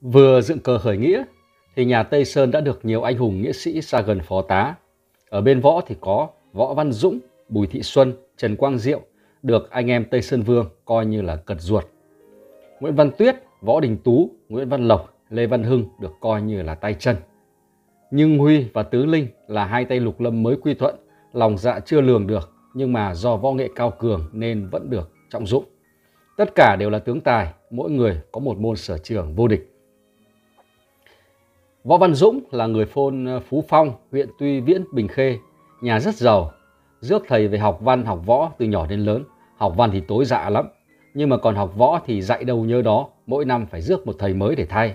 Vừa dựng cờ khởi nghĩa thì nhà Tây Sơn đã được nhiều anh hùng nghĩa sĩ ra gần phó tá. Ở bên võ thì có Võ Văn Dũng, Bùi Thị Xuân, Trần Quang Diệu được anh em Tây Sơn Vương coi như là cật ruột. Nguyễn Văn Tuyết, Võ Đình Tú, Nguyễn Văn Lộc, Lê Văn Hưng được coi như là tay chân. Nhưng Huy và Tứ Linh là hai tay lục lâm mới quy thuận, lòng dạ chưa lường được nhưng mà do võ nghệ cao cường nên vẫn được trọng dụng. Tất cả đều là tướng tài, mỗi người có một môn sở trường vô địch. Võ Văn Dũng là người phôn ờ, Phú Phong, huyện Tuy Viễn, Bình Khê, nhà rất giàu. Rước thầy về học văn, học võ từ nhỏ đến lớn. Học văn thì tối dạ lắm, nhưng mà còn học võ thì dạy đâu nhớ đó, mỗi năm phải rước một thầy mới để thay.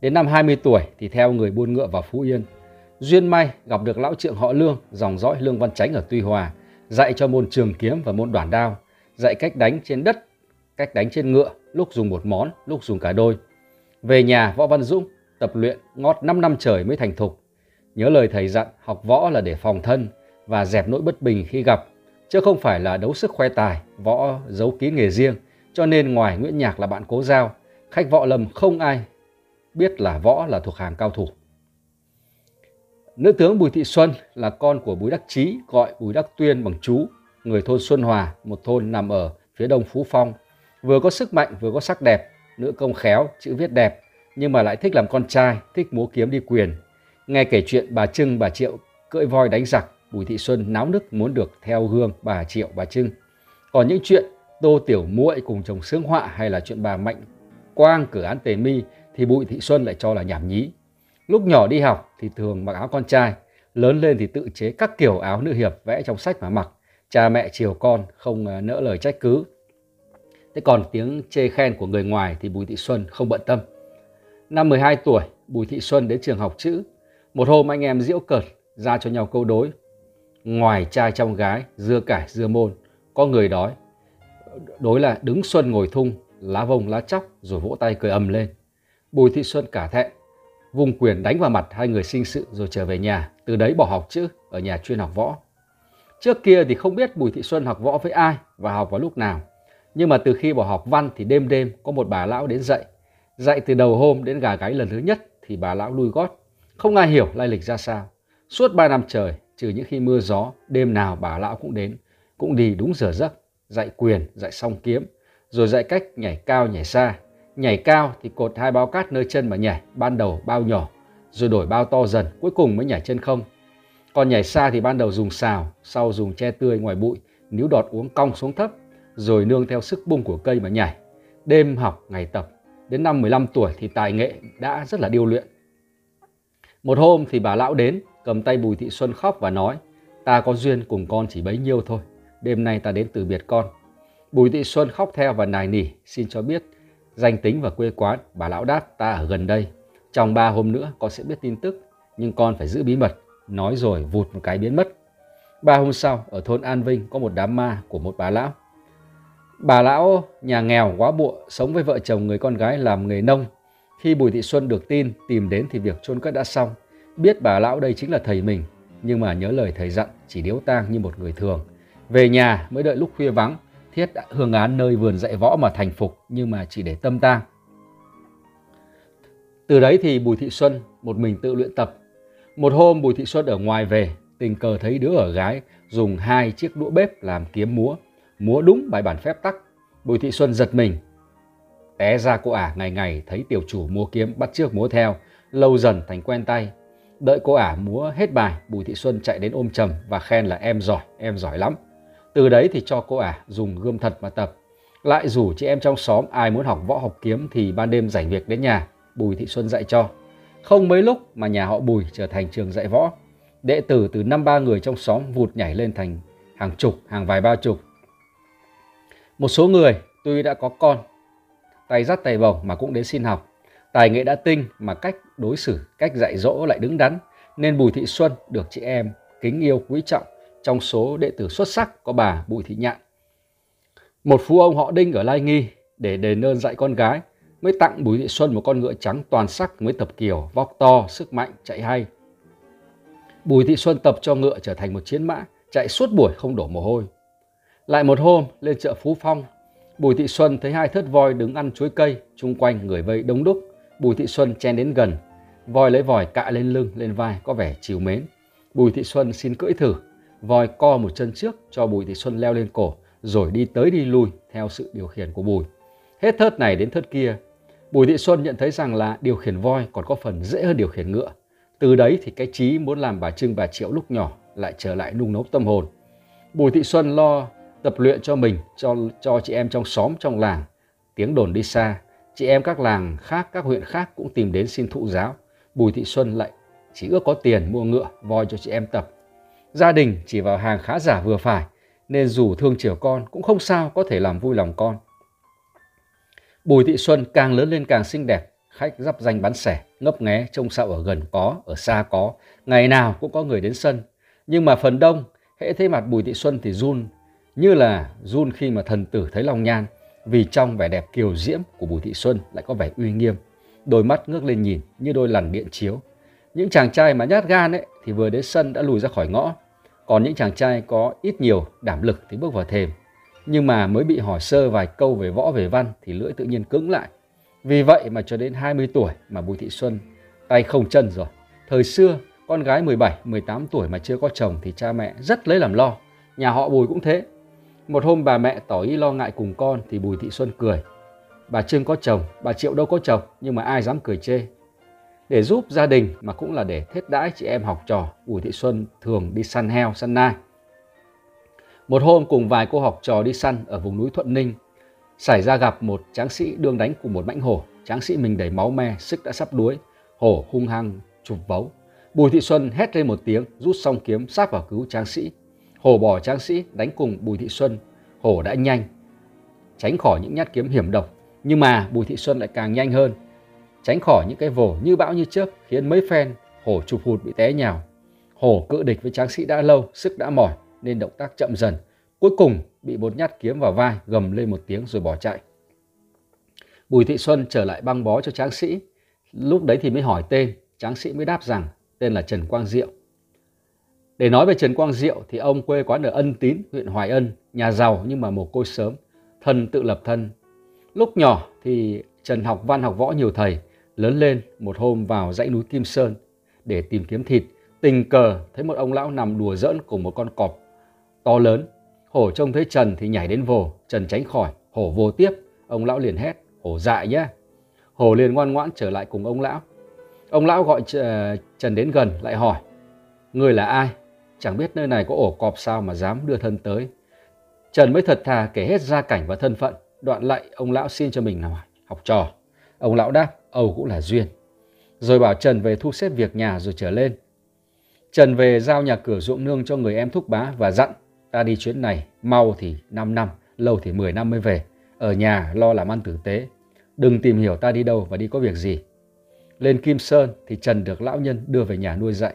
Đến năm 20 tuổi thì theo người buôn ngựa vào Phú Yên. Duyên may gặp được lão trượng họ Lương, dòng dõi Lương Văn Chánh ở Tuy Hòa, dạy cho môn trường kiếm và môn đoản đao, dạy cách đánh trên đất, cách đánh trên ngựa, lúc dùng một món, lúc dùng cả đôi. Về nhà Võ Văn Dũng tập luyện ngót 5 năm trời mới thành thục. Nhớ lời thầy dặn học võ là để phòng thân và dẹp nỗi bất bình khi gặp, chứ không phải là đấu sức khoe tài, võ giấu kín nghề riêng. Cho nên ngoài Nguyễn Nhạc là bạn cố giao, khách võ lâm không ai biết là võ là thuộc hàng cao thủ. Nữ tướng Bùi Thị Xuân là con của Bùi Đắc Chí gọi Bùi Đắc Tuyên bằng chú, người thôn Xuân Hòa, một thôn nằm ở phía đông Phú Phong. Vừa có sức mạnh vừa có sắc đẹp, nữ công khéo, chữ viết đẹp, nhưng mà lại thích làm con trai, thích múa kiếm đi quyền. Nghe kể chuyện bà Trưng, bà Triệu cưỡi voi đánh giặc, Bùi Thị Xuân náo nức muốn được theo gương bà Triệu, bà Trưng. Còn những chuyện Tô Tiểu Muội cùng chồng Sướng Họa hay là chuyện bà Mạnh Quang cửa án Tề Mi thì Bùi Thị Xuân lại cho là nhảm nhí. Lúc nhỏ đi học thì thường mặc áo con trai, lớn lên thì tự chế các kiểu áo nữ hiệp vẽ trong sách mà mặc. Cha mẹ chiều con không à, nỡ lời trách cứ. Thế còn tiếng chê khen của người ngoài thì Bùi Thị Xuân không bận tâm. Năm 12 tuổi, Bùi Thị Xuân đến trường học chữ. Một hôm anh em diễu cợt ra cho nhau câu đối. Ngoài trai trong gái, dưa cải dưa môn, có người đói. Đối là đứng xuân ngồi thung, lá vông lá chóc rồi vỗ tay cười ầm lên. Bùi Thị Xuân cả thẹn, vùng quyền đánh vào mặt hai người sinh sự rồi trở về nhà, từ đấy bỏ học chữ ở nhà chuyên học võ. Trước kia thì không biết Bùi Thị Xuân học võ với ai và học vào lúc nào. Nhưng mà từ khi bỏ học văn thì đêm đêm có một bà lão đến dạy. Dạy từ đầu hôm đến gà gáy lần thứ nhất thì bà lão lui gót. Không ai hiểu lai lịch ra sao. Suốt ba năm trời, trừ những khi mưa gió, đêm nào bà lão cũng đến. Cũng đi đúng giờ giấc, dạy quyền, dạy song kiếm, rồi dạy cách nhảy cao nhảy xa. Nhảy cao thì cột hai bao cát nơi chân mà nhảy, ban đầu bao nhỏ, rồi đổi bao to dần, cuối cùng mới nhảy chân không. Còn nhảy xa thì ban đầu dùng xào, sau dùng che tươi ngoài bụi, níu đọt uống cong xuống thấp, rồi nương theo sức bung của cây mà nhảy. Đêm học, ngày tập, đến năm 15 tuổi thì tài nghệ đã rất là điêu luyện. Một hôm thì bà lão đến, cầm tay Bùi Thị Xuân khóc và nói, ta có duyên cùng con chỉ bấy nhiêu thôi, đêm nay ta đến từ biệt con. Bùi Thị Xuân khóc theo và nài nỉ, xin cho biết danh tính và quê quán. Bà lão đáp, ta ở gần đây, trong ba hôm nữa con sẽ biết tin tức, nhưng con phải giữ bí mật, nói rồi vụt một cái biến mất. Ba hôm sau, ở thôn An Vinh có một đám ma của một bà lão. Bà lão nhà nghèo quá bụa sống với vợ chồng người con gái làm nghề nông. Khi Bùi Thị Xuân được tin tìm đến thì việc chôn cất đã xong. Biết bà lão đây chính là thầy mình, nhưng mà nhớ lời thầy dặn chỉ điếu tang như một người thường. Về nhà mới đợi lúc khuya vắng, thiết đã hương án nơi vườn dạy võ mà thành phục nhưng mà chỉ để tâm tang. Từ đấy thì Bùi Thị Xuân một mình tự luyện tập. Một hôm Bùi Thị Xuân ở ngoài về, tình cờ thấy đứa ở gái dùng hai chiếc đũa bếp làm kiếm múa múa đúng bài bản phép tắc. Bùi Thị Xuân giật mình. Té ra cô ả ngày ngày thấy tiểu chủ múa kiếm bắt trước múa theo, lâu dần thành quen tay. Đợi cô ả múa hết bài, Bùi Thị Xuân chạy đến ôm trầm và khen là em giỏi, em giỏi lắm. Từ đấy thì cho cô ả dùng gươm thật mà tập. Lại rủ chị em trong xóm ai muốn học võ học kiếm thì ban đêm rảnh việc đến nhà, Bùi Thị Xuân dạy cho. Không mấy lúc mà nhà họ Bùi trở thành trường dạy võ. Đệ tử từ năm ba người trong xóm vụt nhảy lên thành hàng chục, hàng vài ba chục. Một số người tuy đã có con, tay dắt tay bồng mà cũng đến xin học. Tài nghệ đã tinh mà cách đối xử, cách dạy dỗ lại đứng đắn, nên Bùi Thị Xuân được chị em kính yêu quý trọng. Trong số đệ tử xuất sắc có bà Bùi Thị Nhạn. Một phú ông họ Đinh ở Lai Nghi để đền ơn dạy con gái mới tặng Bùi Thị Xuân một con ngựa trắng toàn sắc mới tập kiều, vóc to, sức mạnh, chạy hay. Bùi Thị Xuân tập cho ngựa trở thành một chiến mã, chạy suốt buổi không đổ mồ hôi. Lại một hôm, lên chợ Phú Phong, Bùi Thị Xuân thấy hai thớt voi đứng ăn chuối cây, chung quanh người vây đông đúc. Bùi Thị Xuân chen đến gần, voi lấy vòi cạ lên lưng, lên vai, có vẻ chiều mến. Bùi Thị Xuân xin cưỡi thử, voi co một chân trước cho Bùi Thị Xuân leo lên cổ, rồi đi tới đi lui theo sự điều khiển của Bùi. Hết thớt này đến thớt kia, Bùi Thị Xuân nhận thấy rằng là điều khiển voi còn có phần dễ hơn điều khiển ngựa. Từ đấy thì cái trí muốn làm bà Trưng bà Triệu lúc nhỏ lại trở lại nung nấu tâm hồn. Bùi Thị Xuân lo tập luyện cho mình, cho, cho chị em trong xóm, trong làng. Tiếng đồn đi xa, chị em các làng khác, các huyện khác cũng tìm đến xin thụ giáo. Bùi Thị Xuân lại chỉ ước có tiền mua ngựa, voi cho chị em tập. Gia đình chỉ vào hàng khá giả vừa phải, nên dù thương chiều con cũng không sao có thể làm vui lòng con. Bùi Thị Xuân càng lớn lên càng xinh đẹp, khách dắp danh bán sẻ, ngấp nghé trông sao ở gần có, ở xa có, ngày nào cũng có người đến sân. Nhưng mà phần đông, hễ thấy mặt Bùi Thị Xuân thì run, như là run khi mà thần tử thấy Long Nhan, vì trong vẻ đẹp kiều diễm của Bùi Thị Xuân lại có vẻ uy nghiêm, đôi mắt ngước lên nhìn như đôi lằn điện chiếu. Những chàng trai mà nhát gan ấy thì vừa đến sân đã lùi ra khỏi ngõ, còn những chàng trai có ít nhiều đảm lực thì bước vào thềm. Nhưng mà mới bị hỏi sơ vài câu về võ về văn thì lưỡi tự nhiên cứng lại. Vì vậy mà cho đến 20 tuổi mà Bùi Thị Xuân tay không chân rồi. Thời xưa, con gái 17, 18 tuổi mà chưa có chồng thì cha mẹ rất lấy làm lo. Nhà họ Bùi cũng thế. Một hôm bà mẹ tỏ ý lo ngại cùng con thì Bùi Thị Xuân cười. Bà Trương có chồng, bà Triệu đâu có chồng, nhưng mà ai dám cười chê. Để giúp gia đình mà cũng là để thiết đãi chị em học trò, Bùi Thị Xuân thường đi săn heo, săn nai. Một hôm cùng vài cô học trò đi săn ở vùng núi Thuận Ninh, xảy ra gặp một tráng sĩ đương đánh cùng một mãnh hổ. Tráng sĩ mình đầy máu me, sức đã sắp đuối. Hổ hung hăng chụp vấu. Bùi Thị Xuân hét lên một tiếng, rút song kiếm sát vào cứu tráng sĩ. Hổ bỏ tráng sĩ đánh cùng Bùi Thị Xuân. Hổ đã nhanh, tránh khỏi những nhát kiếm hiểm độc. Nhưng mà Bùi Thị Xuân lại càng nhanh hơn, tránh khỏi những cái vồ như bão như chớp khiến mấy phen hổ chụp hụt bị té nhào. Hổ cự địch với tráng sĩ đã lâu, sức đã mỏi nên động tác chậm dần. Cuối cùng bị một nhát kiếm vào vai gầm lên một tiếng rồi bỏ chạy. Bùi Thị Xuân trở lại băng bó cho tráng sĩ. Lúc đấy thì mới hỏi tên, tráng sĩ mới đáp rằng tên là Trần Quang Diệu. Để nói về Trần Quang Diệu thì ông quê quán ở Ân Tín, huyện Hoài Ân, nhà giàu nhưng mà mồ côi sớm, thân tự lập thân. Lúc nhỏ thì Trần học văn học võ nhiều thầy, lớn lên một hôm vào dãy núi Kim Sơn để tìm kiếm thịt, tình cờ thấy một ông lão nằm đùa giỡn cùng một con cọp to lớn. Hổ trông thấy Trần thì nhảy đến vồ, Trần tránh khỏi, hổ vô tiếp, ông lão liền hét, hổ dại nhé. Hổ liền ngoan ngoãn trở lại cùng ông lão. Ông lão gọi ờ, Trần đến gần lại hỏi, người là ai? Chẳng biết nơi này có ổ cọp sao mà dám đưa thân tới. Trần mới thật thà kể hết gia cảnh và thân phận, đoạn lại ông lão xin cho mình làm học trò. Ông lão đáp, Âu cũng là duyên. Rồi bảo Trần về thu xếp việc nhà rồi trở lên. Trần về giao nhà cửa ruộng nương cho người em thúc bá và dặn ta đi chuyến này, mau thì 5 năm, lâu thì 10 năm mới về. Ở nhà lo làm ăn tử tế, đừng tìm hiểu ta đi đâu và đi có việc gì. Lên Kim Sơn thì Trần được lão nhân đưa về nhà nuôi dạy.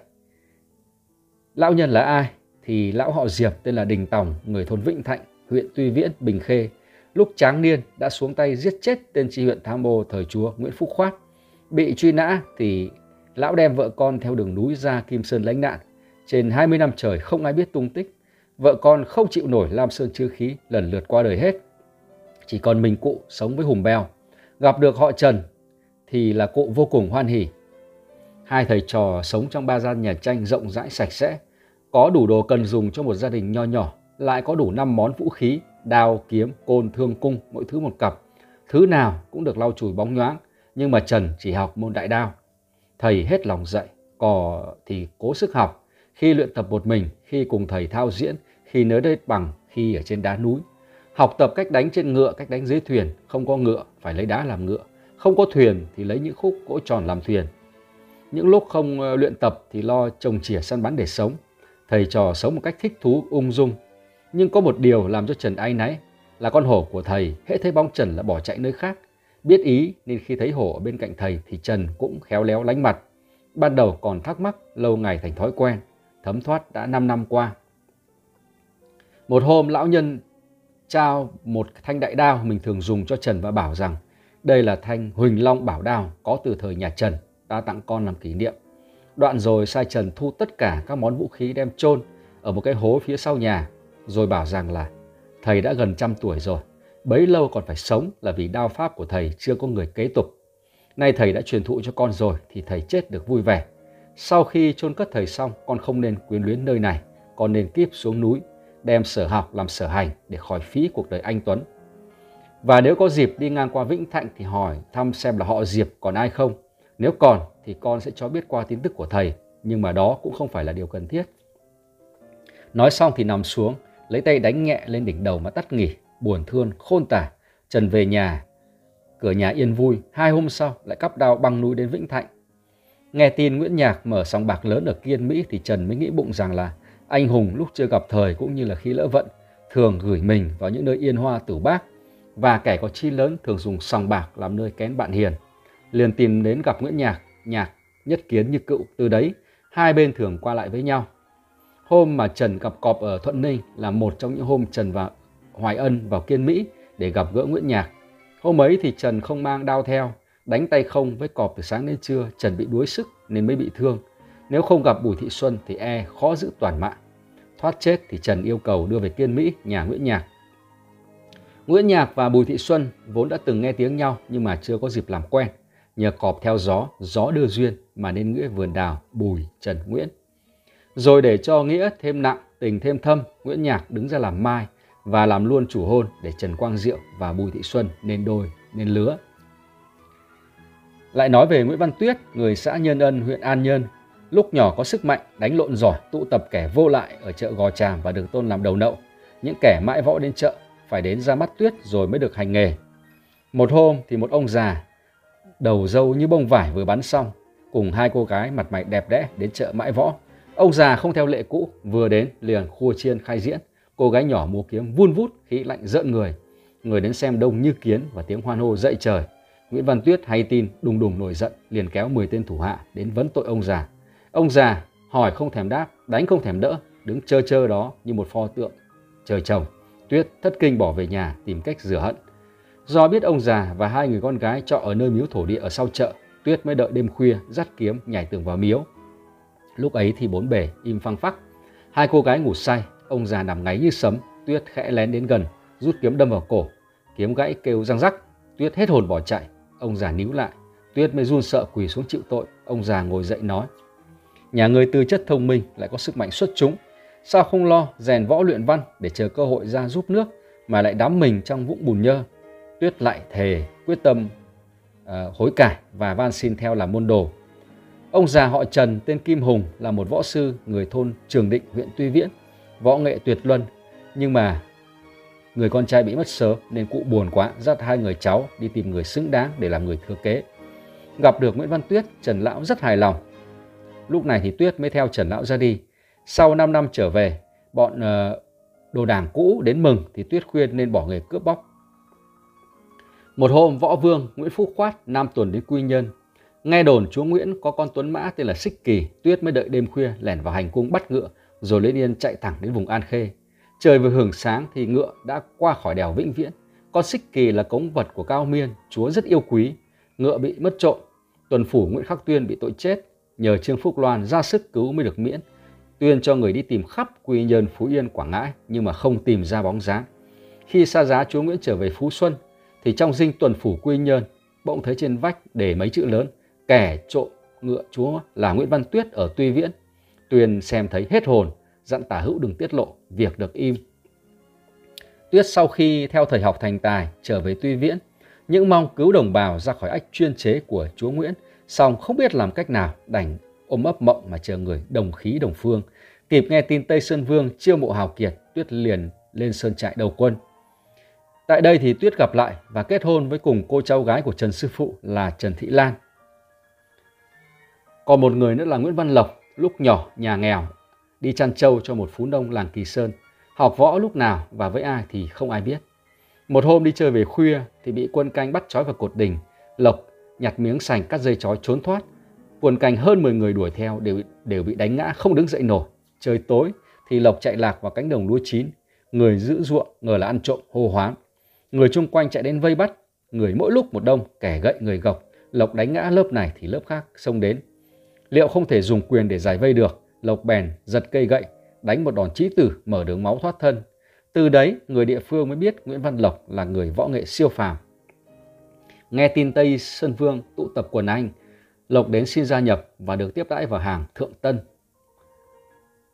Lão nhân là ai? Thì lão họ Diệp tên là Đình Tòng, người thôn Vĩnh Thạnh, huyện Tuy Viễn, Bình Khê. Lúc tráng niên đã xuống tay giết chết tên tri huyện tham mô thời chúa Nguyễn Phúc Khoát. Bị truy nã thì lão đem vợ con theo đường núi ra Kim Sơn lánh nạn. Trên 20 năm trời không ai biết tung tích. Vợ con không chịu nổi Lam Sơn chư khí lần lượt qua đời hết. Chỉ còn mình cụ sống với hùm Bèo. Gặp được họ Trần thì là cụ vô cùng hoan hỉ. Hai thầy trò sống trong ba gian nhà tranh rộng rãi sạch sẽ, có đủ đồ cần dùng cho một gia đình nho nhỏ, lại có đủ năm món vũ khí, đao, kiếm, côn, thương cung, mỗi thứ một cặp. Thứ nào cũng được lau chùi bóng nhoáng, nhưng mà Trần chỉ học môn đại đao. Thầy hết lòng dạy, cò thì cố sức học. Khi luyện tập một mình, khi cùng thầy thao diễn, khi nới đất bằng, khi ở trên đá núi. Học tập cách đánh trên ngựa, cách đánh dưới thuyền, không có ngựa, phải lấy đá làm ngựa. Không có thuyền thì lấy những khúc gỗ tròn làm thuyền. Những lúc không ờ, luyện tập thì lo trồng chỉa săn bắn để sống. Thầy trò sống một cách thích thú, ung dung. Nhưng có một điều làm cho Trần ai nấy là con hổ của thầy hễ thấy bóng Trần là bỏ chạy nơi khác. Biết ý nên khi thấy hổ ở bên cạnh thầy thì Trần cũng khéo léo lánh mặt. Ban đầu còn thắc mắc, lâu ngày thành thói quen, thấm thoát đã 5 năm qua. Một hôm lão nhân trao một thanh đại đao mình thường dùng cho Trần và bảo rằng đây là thanh Huỳnh Long Bảo Đao có từ thời nhà Trần, ta tặng con làm kỷ niệm. Đoạn rồi sai Trần thu tất cả các món vũ khí đem chôn ở một cái hố phía sau nhà, rồi bảo rằng là thầy đã gần trăm tuổi rồi, bấy lâu còn phải sống là vì đao pháp của thầy chưa có người kế tục. Nay thầy đã truyền thụ cho con rồi thì thầy chết được vui vẻ. Sau khi chôn cất thầy xong, con không nên quyến luyến nơi này, con nên kiếp xuống núi, đem sở học làm sở hành để khỏi phí cuộc đời anh Tuấn. Và nếu có dịp đi ngang qua Vĩnh Thạnh thì hỏi thăm xem là họ Diệp còn ai không. Nếu còn thì con sẽ cho biết qua tin tức của thầy, nhưng mà đó cũng không phải là điều cần thiết. Nói xong thì nằm xuống, lấy tay đánh nhẹ lên đỉnh đầu mà tắt nghỉ, buồn thương, khôn tả. Trần về nhà, cửa nhà yên vui, hai hôm sau lại cắp đao băng núi đến Vĩnh Thạnh. Nghe tin Nguyễn Nhạc mở sòng bạc lớn ở Kiên Mỹ thì Trần mới nghĩ bụng rằng là anh hùng lúc chưa gặp thời cũng như là khi lỡ vận thường gửi mình vào những nơi yên hoa tử bác và kẻ có chi lớn thường dùng sòng bạc làm nơi kén bạn hiền. Liền tìm đến gặp Nguyễn Nhạc, Nhạc nhất kiến như cựu. Từ đấy, hai bên thường qua lại với nhau. Hôm mà Trần gặp Cọp ở Thuận Ninh là một trong những hôm Trần và Hoài Ân vào Kiên Mỹ để gặp gỡ Nguyễn Nhạc. Hôm ấy thì Trần không mang đao theo, đánh tay không với Cọp từ sáng đến trưa, Trần bị đuối sức nên mới bị thương. Nếu không gặp Bùi Thị Xuân thì e khó giữ toàn mạng. Thoát chết thì Trần yêu cầu đưa về Kiên Mỹ, nhà Nguyễn Nhạc. Nguyễn Nhạc và Bùi Thị Xuân vốn đã từng nghe tiếng nhau nhưng mà chưa có dịp làm quen. Nhờ cọp theo gió, gió đưa duyên mà nên nghĩa vườn đào Bùi Trần Nguyễn. Rồi để cho nghĩa thêm nặng, tình thêm thâm, Nguyễn Nhạc đứng ra làm mai và làm luôn chủ hôn để Trần Quang Diệu và Bùi Thị Xuân nên đôi, nên lứa. Lại nói về Nguyễn Văn Tuyết, người xã Nhân Ân, huyện An Nhơn, lúc nhỏ có sức mạnh, đánh lộn giỏi, tụ tập kẻ vô lại ở chợ Gò Tràm và được tôn làm đầu nậu. Những kẻ mãi võ đến chợ phải đến ra mắt Tuyết rồi mới được hành nghề. Một hôm thì một ông già, đầu dâu như bông vải vừa bắn xong, cùng hai cô gái mặt mày đẹp đẽ đến chợ mãi võ. Ông già không theo lệ cũ, vừa đến liền khua chiên khai diễn. Cô gái nhỏ múa kiếm vun vút, khí lạnh rợn người. Người đến xem đông như kiến và tiếng hoan hô dậy trời. Nguyễn Văn Tuyết hay tin đùng đùng nổi giận liền kéo 10 tên thủ hạ đến vấn tội ông già. Ông già hỏi không thèm đáp, đánh không thèm đỡ, đứng chơ chơ đó như một pho tượng trời chồng. Tuyết thất kinh bỏ về nhà tìm cách rửa hận. Do biết ông già và hai người con gái trọ ở nơi miếu thổ địa ở sau chợ, Tuyết mới đợi đêm khuya dắt kiếm nhảy tường vào miếu. Lúc ấy thì bốn bể im phăng phắc. Hai cô gái ngủ say, ông già nằm ngáy như sấm, Tuyết khẽ lén đến gần, rút kiếm đâm vào cổ. Kiếm gãy kêu răng rắc, Tuyết hết hồn bỏ chạy. Ông già níu lại, Tuyết mới run sợ quỳ xuống chịu tội. Ông già ngồi dậy nói, nhà người tư chất thông minh lại có sức mạnh xuất chúng, sao không lo rèn võ luyện văn để chờ cơ hội ra giúp nước mà lại đắm mình trong vũng bùn nhơ. Tuyết lại thề quyết tâm uh, hối cải và van xin theo làm môn đồ. Ông già họ Trần tên Kim Hùng là một võ sư người thôn Trường Định huyện Tuy Viễn, võ nghệ tuyệt luân nhưng mà người con trai bị mất sớm nên cụ buồn quá dắt hai người cháu đi tìm người xứng đáng để làm người thừa kế. Gặp được Nguyễn Văn Tuyết, Trần Lão rất hài lòng. Lúc này thì Tuyết mới theo Trần Lão ra đi. Sau 5 năm trở về, bọn uh, đồ đảng cũ đến mừng thì Tuyết khuyên nên bỏ nghề cướp bóc. Một hôm võ vương Nguyễn Phúc Khoát Nam tuần đến Quy Nhơn. Nghe đồn chúa Nguyễn có con tuấn mã tên là Xích Kỳ, Tuyết mới đợi đêm khuya lẻn vào hành cung bắt ngựa rồi lên yên chạy thẳng đến vùng An Khê. Trời vừa hưởng sáng thì ngựa đã qua khỏi đèo Vĩnh Viễn. Con Xích Kỳ là cống vật của Cao Miên, chúa rất yêu quý. Ngựa bị mất trộm, tuần phủ Nguyễn Khắc Tuyên bị tội chết, nhờ Trương Phúc Loan ra sức cứu mới được miễn. Tuyên cho người đi tìm khắp Quy Nhơn, Phú Yên, Quảng Ngãi nhưng mà không tìm ra bóng dáng. Khi xa giá chúa Nguyễn trở về Phú Xuân thì trong dinh tuần phủ Quy Nhơn bỗng thấy trên vách để mấy chữ lớn kẻ trộm ngựa chúa là Nguyễn Văn Tuyết ở Tuy Viễn. tuyền xem thấy hết hồn, dặn tả hữu đừng tiết lộ, việc được im. Tuyết sau khi theo thầy học thành tài trở về Tuy Viễn, những mong cứu đồng bào ra khỏi ách chuyên chế của chúa Nguyễn, song không biết làm cách nào đành ôm ấp mộng mà chờ người đồng khí đồng phương. Kịp nghe tin Tây Sơn Vương chiêu mộ hào kiệt, Tuyết liền lên sơn trại đầu quân. Tại đây thì Tuyết gặp lại và kết hôn với cùng cô cháu gái của Trần Sư Phụ là Trần Thị Lan. Còn một người nữa là Nguyễn Văn Lộc, lúc nhỏ nhà nghèo, đi chăn trâu cho một phú nông làng Kỳ Sơn. Học võ lúc nào và với ai thì không ai biết. Một hôm đi chơi về khuya thì bị quân canh bắt trói vào cột đình. Lộc nhặt miếng sành cắt dây trói trốn thoát. Quân canh hơn 10 người đuổi theo đều đều bị đánh ngã không đứng dậy nổi. Trời tối thì Lộc chạy lạc vào cánh đồng lúa chín. Người giữ ruộng ngờ là ăn trộm hô hoáng. Người chung quanh chạy đến vây bắt. Người mỗi lúc một đông, kẻ gậy người gộc. Lộc đánh ngã lớp này thì lớp khác xông đến. Liệu không thể dùng quyền để giải vây được, Lộc bèn giật cây gậy, đánh một đòn chí tử mở đường máu thoát thân. Từ đấy, người địa phương mới biết Nguyễn Văn Lộc là người võ nghệ siêu phàm. Nghe tin Tây Sơn Vương tụ tập quần Anh, Lộc đến xin gia nhập và được tiếp đãi vào hàng Thượng Tân.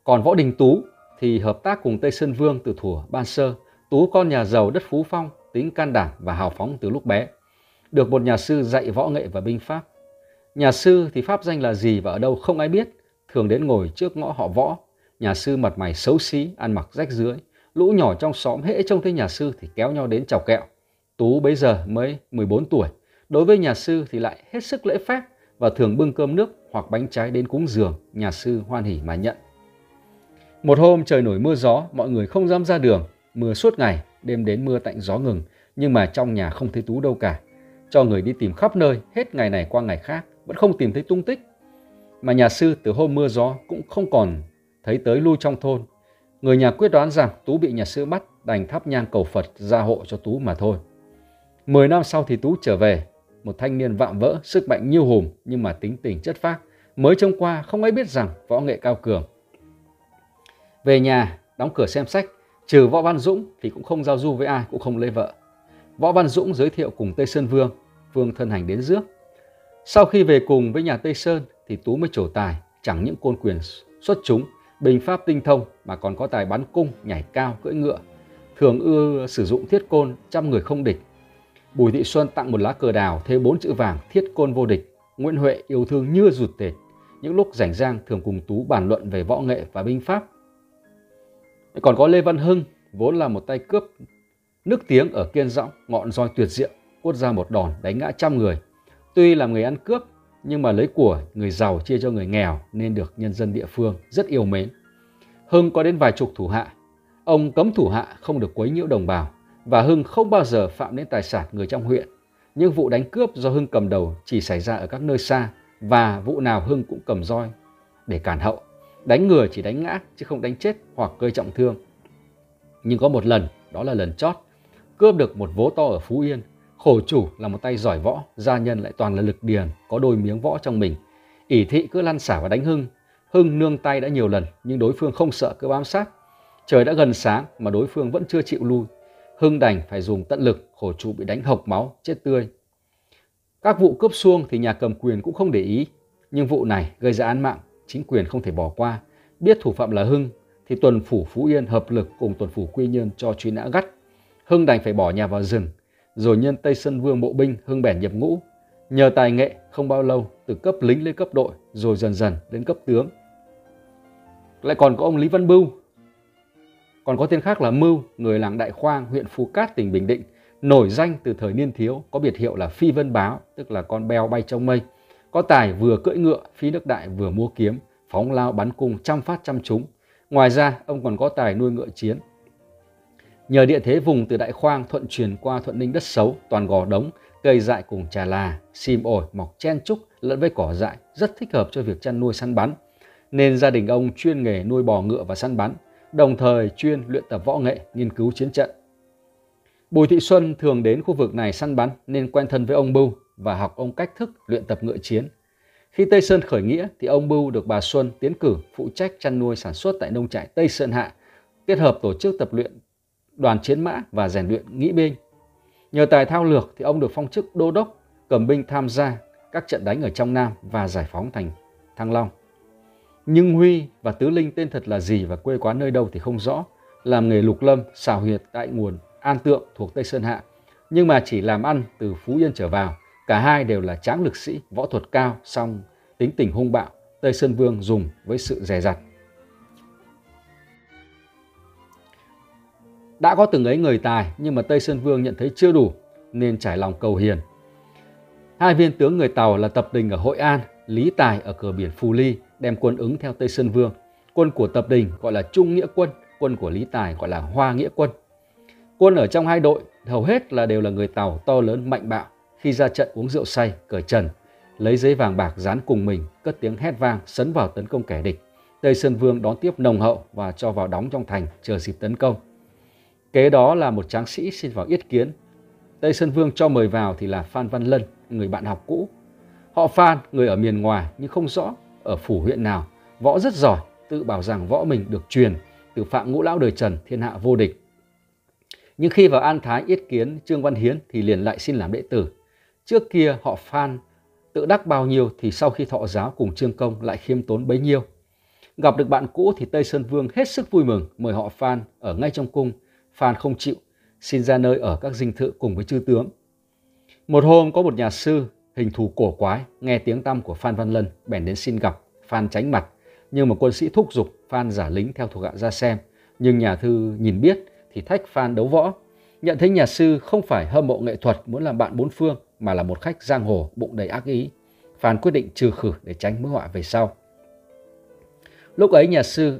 Còn Võ Đình Tú thì hợp tác cùng Tây Sơn Vương từ thủa ban sơ. Tú con nhà giàu đất Phú Phong, tính can đảm và hào phóng từ lúc bé. Được một nhà sư dạy võ nghệ và binh pháp. Nhà sư thì pháp danh là gì và ở đâu không ai biết, thường đến ngồi trước ngõ họ võ. Nhà sư mặt mày xấu xí, ăn mặc rách rưới. Lũ nhỏ trong xóm hễ trông thấy nhà sư thì kéo nhau đến chào kẹo. Tú bấy giờ mới 14 tuổi. Đối với nhà sư thì lại hết sức lễ phép và thường bưng cơm nước hoặc bánh trái đến cúng giường. nhà sư hoan hỉ mà nhận. Một hôm trời nổi mưa gió, mọi người không dám ra đường, mưa suốt ngày, đêm đến mưa tạnh gió ngừng, nhưng mà trong nhà không thấy Tú đâu cả. Cho người đi tìm khắp nơi, hết ngày này qua ngày khác, vẫn không tìm thấy tung tích. Mà nhà sư từ hôm mưa gió cũng không còn thấy tới lui trong thôn. Người nhà quyết đoán rằng Tú bị nhà sư bắt, đành thắp nhang cầu Phật gia hộ cho Tú mà thôi. Mười năm sau thì Tú trở về, một thanh niên vạm vỡ, sức mạnh nhiêu hùng nhưng mà tính tình chất phác. Mới trông qua không ai biết rằng võ nghệ cao cường. Về nhà, đóng cửa xem sách, trừ Võ Văn Dũng thì cũng không giao du với ai, cũng không lấy vợ. Võ Văn Dũng giới thiệu cùng Tây Sơn Vương, Vương thân hành đến rước. Sau khi về cùng với nhà Tây Sơn thì Tú mới trổ tài, chẳng những côn quyền xuất chúng, bình pháp tinh thông mà còn có tài bắn cung, nhảy cao, cưỡi ngựa. Thường ưa sử dụng thiết côn, trăm người không địch. Bùi Thị Xuân tặng một lá cờ đào thêu bốn chữ vàng thiết côn vô địch. Nguyễn Huệ yêu thương như ruột tệt. Những lúc rảnh rang thường cùng Tú bàn luận về võ nghệ và binh pháp. Còn có Lê Văn Hưng, vốn là một tay cướp nước tiếng ở Kiên Dõng, ngọn roi tuyệt diệu, quất ra một đòn đánh ngã trăm người. Tuy là người ăn cướp, nhưng mà lấy của người giàu chia cho người nghèo nên được nhân dân địa phương rất yêu mến. Hưng có đến vài chục thủ hạ. Ông cấm thủ hạ không được quấy nhiễu đồng bào và Hưng không bao giờ phạm đến tài sản người trong huyện. những vụ đánh cướp do Hưng cầm đầu chỉ xảy ra ở các nơi xa và vụ nào Hưng cũng cầm roi để cản hậu. Đánh người chỉ đánh ngã chứ không đánh chết hoặc gây trọng thương. Nhưng có một lần, đó là lần chót, cướp được một vố to ở Phú Yên. Khổ chủ là một tay giỏi võ, gia nhân lại toàn là lực điền, có đôi miếng võ trong mình. ỷ thị cứ lăn xả và đánh Hưng. Hưng nương tay đã nhiều lần nhưng đối phương không sợ cứ bám sát. Trời đã gần sáng mà đối phương vẫn chưa chịu lui. Hưng đành phải dùng tận lực, khổ chủ bị đánh hộc máu, chết tươi. Các vụ cướp xuông thì nhà cầm quyền cũng không để ý, nhưng vụ này gây ra án mạng, chính quyền không thể bỏ qua. Biết thủ phạm là Hưng, thì tuần phủ Phú Yên hợp lực cùng tuần phủ Quy Nhơn cho truy nã gắt. Hưng đành phải bỏ nhà vào rừng, rồi nhân Tây Sơn Vương bộ binh Hưng bèn nhập ngũ. Nhờ tài nghệ không bao lâu từ cấp lính lên cấp đội, rồi dần dần đến cấp tướng. Lại còn có ông Lý Văn Bưu, còn có tên khác là Mưu, người làng Đại Khoang, huyện Phú Cát, tỉnh Bình Định, nổi danh từ thời niên thiếu, có biệt hiệu là Phi Vân Báo, tức là con beo bay trong mây. Có tài vừa cưỡi ngựa, phi nước đại vừa mua kiếm, phóng lao bắn cung trăm phát trăm trúng. Ngoài ra, ông còn có tài nuôi ngựa chiến. Nhờ địa thế vùng từ Đại Khoang thuận truyền qua Thuận Ninh đất xấu, toàn gò đống, cây dại cùng trà là, sim ổi, mọc chen trúc lẫn với cỏ dại, rất thích hợp cho việc chăn nuôi săn bắn. Nên gia đình ông chuyên nghề nuôi bò ngựa và săn bắn, đồng thời chuyên luyện tập võ nghệ, nghiên cứu chiến trận. Bùi Thị Xuân thường đến khu vực này săn bắn nên quen thân với ông Bưu và học ông cách thức luyện tập ngựa chiến. Khi Tây Sơn khởi nghĩa thì ông Bưu được bà Xuân tiến cử phụ trách chăn nuôi sản xuất tại nông trại Tây Sơn Hạ, kết hợp tổ chức tập luyện đoàn chiến mã và rèn luyện nghĩ binh. Nhờ tài thao lược thì ông được phong chức đô đốc, cầm binh tham gia các trận đánh ở trong Nam và giải phóng thành Thăng Long. Nhưng Huy và Tứ Linh tên thật là gì và quê quán nơi đâu thì không rõ. Làm nghề lục lâm, xào huyệt tại nguồn An Tượng thuộc Tây Sơn Hạ. Nhưng mà chỉ làm ăn từ Phú Yên trở vào. Cả hai đều là tráng lực sĩ, võ thuật cao, song tính tình hung bạo. Tây Sơn Vương dùng với sự rẻ rặt. Đã có từng ấy người tài nhưng mà Tây Sơn Vương nhận thấy chưa đủ nên trải lòng cầu hiền. Hai viên tướng người Tàu là Tập Đình ở Hội An, Lý Tài ở cửa biển Phù Ly đem quân ứng theo Tây Sơn Vương. Quân của Tập Đình gọi là Trung Nghĩa Quân, quân của Lý Tài gọi là Hoa Nghĩa Quân. Quân ở trong hai đội hầu hết là đều là người Tàu to lớn mạnh bạo, khi ra trận uống rượu say, cởi trần, lấy giấy vàng bạc dán cùng mình, cất tiếng hét vang sấn vào tấn công kẻ địch. Tây Sơn Vương đón tiếp nồng hậu và cho vào đóng trong thành chờ dịp tấn công. Kế đó là một tráng sĩ xin vào yết kiến. Tây Sơn Vương cho mời vào thì là Phan Văn Lân, người bạn học cũ. Họ Phan, người ở miền ngoài nhưng không rõ ở phủ huyện nào, võ rất giỏi, tự bảo rằng võ mình được truyền từ Phạm Ngũ Lão đời Trần, thiên hạ vô địch. Nhưng khi vào An Thái yết kiến Trương Văn Hiến thì liền lại xin làm đệ tử. Trước kia họ Phan tự đắc bao nhiêu thì sau khi thọ giáo cùng Trương Công lại khiêm tốn bấy nhiêu. Gặp được bạn cũ thì Tây Sơn Vương hết sức vui mừng mời họ Phan ở ngay trong cung. Phan không chịu, xin ra nơi ở các dinh thự cùng với chư tướng. Một hôm có một nhà sư hình thù cổ quái nghe tiếng tăm của Phan Văn Lân bèn đến xin gặp. Phan tránh mặt, nhưng mà quân sĩ thúc giục Phan giả lính theo thuộc hạ ra xem. Nhưng nhà thư nhìn biết thì thách Phan đấu võ. Nhận thấy nhà sư không phải hâm mộ nghệ thuật muốn làm bạn bốn phương mà là một khách giang hồ bụng đầy ác ý. Phan quyết định trừ khử để tránh mối họa về sau. Lúc ấy nhà sư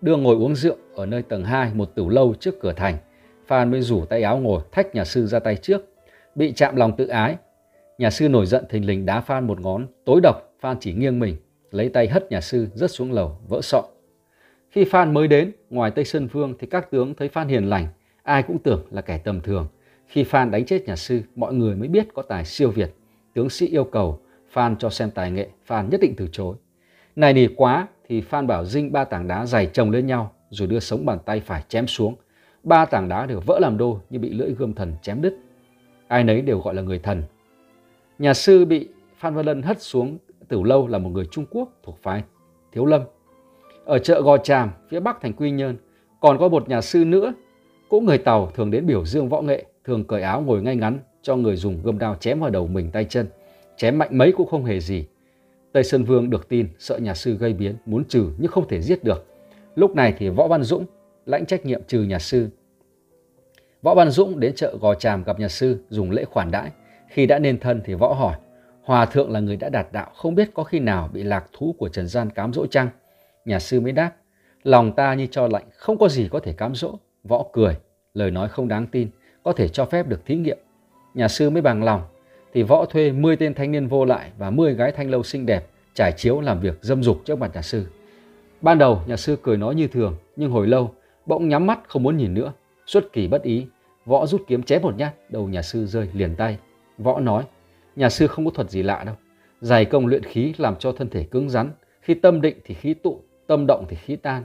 đưa ngồi uống rượu ở nơi tầng 2 một tửu lâu trước cửa thành. Phan mới rủ tay áo ngồi thách nhà sư ra tay trước. Bị chạm lòng tự ái. Nhà sư nổi giận thình lình đá Phan một ngón tối độc. Phan chỉ nghiêng mình, lấy tay hất nhà sư rớt xuống lầu, vỡ sọ. Khi Phan mới đến, ngoài Tây Sơn Vương thì các tướng thấy Phan hiền lành, ai cũng tưởng là kẻ tầm thường. Khi Phan đánh chết nhà sư, mọi người mới biết có tài siêu việt. Tướng sĩ yêu cầu Phan cho xem tài nghệ, Phan nhất định từ chối. Này nỉ quá thì Phan Bảo Dinh ba tảng đá dày chồng lên nhau rồi đưa sống bàn tay phải chém xuống. Ba tảng đá đều vỡ làm đôi như bị lưỡi gươm thần chém đứt. Ai nấy đều gọi là người thần. Nhà sư bị Phan Văn Lân hất xuống Tử Lâu là một người Trung Quốc thuộc phái Thiếu Lâm. Ở chợ Gò Tràm, phía bắc thành Quy Nhơn, còn có một nhà sư nữa, cũng người Tàu thường đến biểu dương võ nghệ, thường cởi áo ngồi ngay ngắn cho người dùng gươm đao chém vào đầu mình tay chân. Chém mạnh mấy cũng không hề gì. Tây Sơn Vương được tin, sợ nhà sư gây biến, muốn trừ nhưng không thể giết được. Lúc này thì Võ Văn Dũng lãnh trách nhiệm trừ nhà sư. Võ Văn Dũng đến chợ Gò Tràm gặp nhà sư dùng lễ khoản đãi. Khi đã nên thân thì Võ hỏi, Hòa thượng là người đã đạt đạo, không biết có khi nào bị lạc thú của Trần gian cám dỗ chăng? Nhà sư mới đáp, lòng ta như cho lạnh, không có gì có thể cám dỗ. Võ cười, lời nói không đáng tin, có thể cho phép được thí nghiệm. Nhà sư mới bằng lòng, thì võ thuê 10 tên thanh niên vô lại và 10 gái thanh lâu xinh đẹp trải chiếu làm việc dâm dục trước mặt nhà sư. Ban đầu nhà sư cười nói như thường, nhưng hồi lâu bỗng nhắm mắt không muốn nhìn nữa. Xuất kỳ bất ý, võ rút kiếm chém một nhát, đầu nhà sư rơi liền tay. Võ nói, nhà sư không có thuật gì lạ đâu. Dày công luyện khí làm cho thân thể cứng rắn, khi tâm định thì khí tụ, tâm động thì khí tan.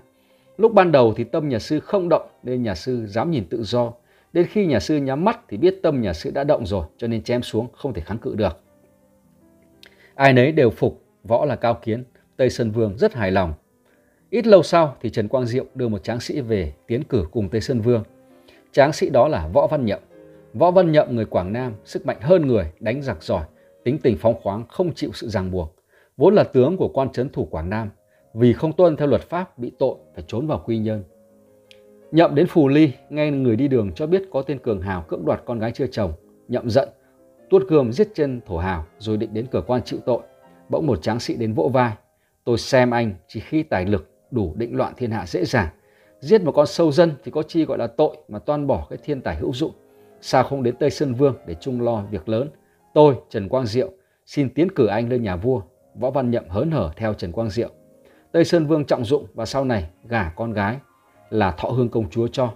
Lúc ban đầu thì tâm nhà sư không động nên nhà sư dám nhìn tự do. Đến khi nhà sư nhắm mắt thì biết tâm nhà sư đã động rồi cho nên chém xuống không thể kháng cự được. Ai nấy đều phục, võ là cao kiến, Tây Sơn Vương rất hài lòng. Ít lâu sau thì Trần Quang Diệu đưa một tráng sĩ về tiến cử cùng Tây Sơn Vương. Tráng sĩ đó là Võ Văn Nhậm. Võ Văn Nhậm người Quảng Nam, sức mạnh hơn người, đánh giặc giỏi, tính tình phóng khoáng, không chịu sự ràng buộc. Vốn là tướng của quan trấn thủ Quảng Nam, vì không tuân theo luật pháp bị tội phải trốn vào quy nhơn. Nhậm đến Phù Ly, nghe người đi đường cho biết có tên Cường Hào cưỡng đoạt con gái chưa chồng. Nhậm giận, tuốt gươm giết chân thổ hào rồi định đến cửa quan chịu tội. Bỗng một tráng sĩ đến vỗ vai. Tôi xem anh chỉ khi tài lực đủ định loạn thiên hạ dễ dàng. Giết một con sâu dân thì có chi gọi là tội mà toan bỏ cái thiên tài hữu dụng. Sao không đến Tây Sơn Vương để chung lo việc lớn? Tôi, Trần Quang Diệu, xin tiến cử anh lên nhà vua. Võ Văn Nhậm hớn hở theo Trần Quang Diệu. Tây Sơn Vương trọng dụng và sau này gả con gái là Thọ Hương công chúa cho.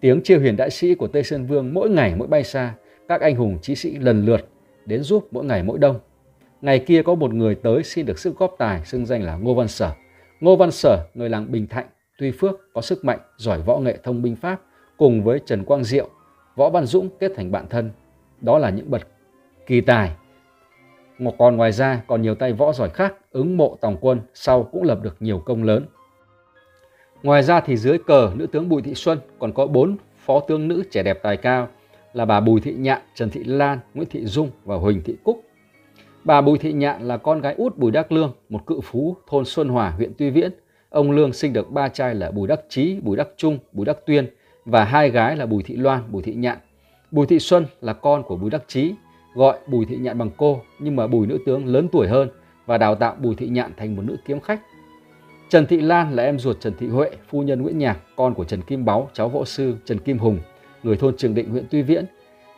Tiếng chiêu hiền đại sĩ của Tây Sơn Vương mỗi ngày mỗi bay xa, các anh hùng chí sĩ lần lượt đến giúp mỗi ngày mỗi đông. Ngày kia có một người tới xin được sức góp tài, xưng danh là Ngô Văn Sở. Ngô Văn Sở, người làng Bình Thạnh, Tuy Phước, có sức mạnh, giỏi võ nghệ thông binh pháp, cùng với Trần Quang Diệu, Võ Văn Dũng kết thành bạn thân. Đó là những bậc kỳ tài. Còn ngoài ra còn nhiều tay võ giỏi khác, ứng mộ tòng quân, sau cũng lập được nhiều công lớn. Ngoài ra thì dưới cờ nữ tướng Bùi Thị Xuân còn có bốn phó tướng nữ trẻ đẹp tài cao là bà Bùi Thị Nhạn, Trần Thị Lan, Nguyễn Thị Dung và Huỳnh Thị Cúc. Bà Bùi Thị Nhạn là con gái út Bùi Đắc Lương, một cự phú thôn Xuân Hòa, huyện Tuy Viễn. Ông Lương sinh được ba trai là Bùi Đắc Trí, Bùi Đắc Trung, Bùi Đắc Tuyên và hai gái là Bùi Thị Loan, Bùi Thị Nhạn. Bùi Thị Xuân là con của Bùi Đắc Trí, gọi Bùi Thị Nhạn bằng cô, nhưng mà Bùi nữ tướng lớn tuổi hơn và đào tạo Bùi Thị Nhạn thành một nữ kiếm khách Trần Thị Lan là em ruột Trần Thị Huệ, phu nhân Nguyễn Nhạc, con của Trần Kim Báu, cháu võ sư Trần Kim Hùng, người thôn Trường Định, huyện Tuy Viễn.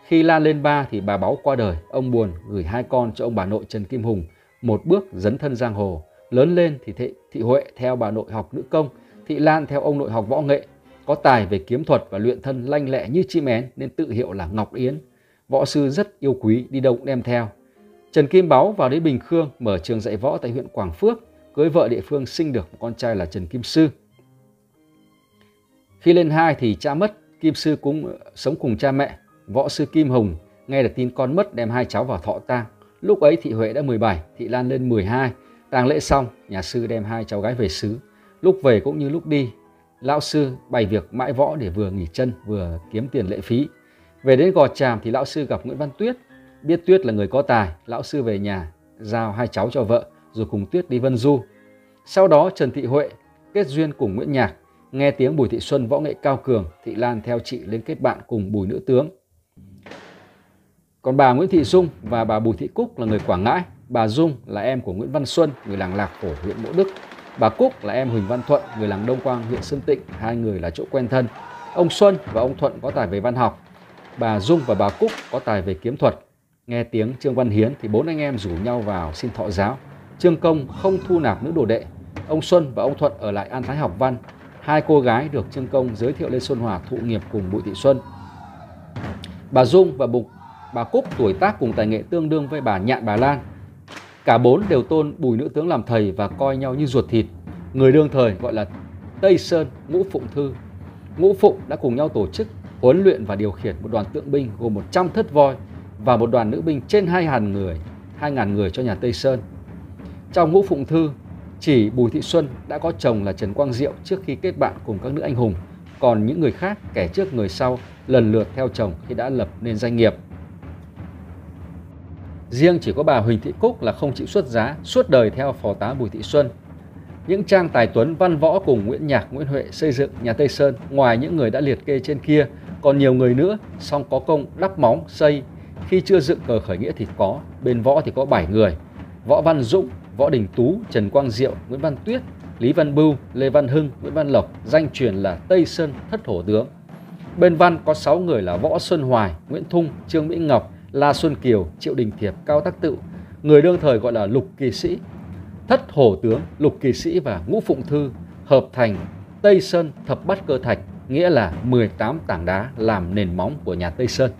Khi Lan lên ba thì bà Báu qua đời, ông buồn gửi hai con cho ông bà nội Trần Kim Hùng, một bước dấn thân giang hồ. Lớn lên thì Thị, Thị Huệ theo bà nội học nữ công, Thị Lan theo ông nội học võ nghệ, có tài về kiếm thuật và luyện thân lanh lẹ như chim én nên tự hiệu là Ngọc Yến. Võ sư rất yêu quý, đi đâu cũng đem theo. Trần Kim Báu vào đến Bình Khương mở trường dạy võ tại huyện Quảng Phước, cưới vợ địa phương sinh được một con trai là Trần Kim Sư. Khi lên hai thì cha mất, Kim Sư cũng sống cùng cha mẹ. Võ sư Kim Hùng nghe được tin con mất đem hai cháu vào thọ tang. Lúc ấy Thị Huệ đã 17, Thị Lan lên 12. Tang lễ xong, nhà sư đem hai cháu gái về xứ. Lúc về cũng như lúc đi, lão sư bày việc mãi võ để vừa nghỉ chân vừa kiếm tiền lệ phí. Về đến Gò Tràm thì lão sư gặp Nguyễn Văn Tuyết. Biết Tuyết là người có tài, lão sư về nhà giao hai cháu cho vợ rồi cùng Tuyết đi Vân Du. Sau đó Trần Thị Huệ kết duyên cùng Nguyễn Nhạc, nghe tiếng Bùi Thị Xuân võ nghệ cao cường, Thị Lan theo chị lên kết bạn cùng Bùi Nữ Tướng. Còn bà Nguyễn Thị Dung và bà Bùi Thị Cúc là người Quảng Ngãi, bà Dung là em của Nguyễn Văn Xuân, người làng Lạc Phổ, huyện Mộ Đức. Bà Cúc là em Huỳnh Văn Thuận, người làng Đông Quang, huyện Sơn Tịnh, hai người là chỗ quen thân. Ông Xuân và ông Thuận có tài về văn học, bà Dung và bà Cúc có tài về kiếm thuật. Nghe tiếng Trương Văn Hiến thì bốn anh em rủ nhau vào xin thọ giáo. Trương Công không thu nạp nữ đồ đệ. Ông Xuân và ông Thuận ở lại An Thái học văn. Hai cô gái được Trương Công giới thiệu lên Xuân Hòa thụ nghiệp cùng Bùi Thị Xuân. Bà Dung và Bục, bà Cúc tuổi tác cùng tài nghệ tương đương với bà Nhạn Bà Lan. Cả bốn đều tôn Bùi Nữ Tướng làm thầy và coi nhau như ruột thịt. Người đương thời gọi là Tây Sơn Ngũ Phụng Thư. Ngũ Phụng đã cùng nhau tổ chức huấn luyện và điều khiển một đoàn tượng binh gồm 100 thất voi và một đoàn nữ binh trên 2.000 người, 2.000 người cho nhà Tây Sơn. Trong ngũ phụng thư, chỉ Bùi Thị Xuân đã có chồng là Trần Quang Diệu trước khi kết bạn cùng các nữ anh hùng, còn những người khác kẻ trước người sau lần lượt theo chồng khi đã lập nên doanh nghiệp. Riêng chỉ có bà Huỳnh Thị Cúc là không chịu xuất giá, suốt đời theo phò tá Bùi Thị Xuân. Những trang tài tuấn văn võ cùng Nguyễn Nhạc, Nguyễn Huệ xây dựng nhà Tây Sơn, ngoài những người đã liệt kê trên kia, còn nhiều người nữa, song có công đắp móng, xây, khi chưa dựng cờ khởi nghĩa thì có, bên võ thì có 7 người. Võ Văn Dũng, Võ Đình Tú, Trần Quang Diệu, Nguyễn Văn Tuyết, Lý Văn Bưu, Lê Văn Hưng, Nguyễn Văn Lộc, danh truyền là Tây Sơn Thất Hổ Tướng. Bên Văn có 6 người là Võ Xuân Hoài, Nguyễn Thung, Trương Mỹ Ngọc, La Xuân Kiều, Triệu Đình Thiệp, Cao Tắc Tự, người đương thời gọi là Lục Kỳ Sĩ. Thất Hổ Tướng, Lục Kỳ Sĩ và Ngũ Phụng Thư hợp thành Tây Sơn Thập Bát Cơ Thạch, nghĩa là 18 tảng đá làm nền móng của nhà Tây Sơn.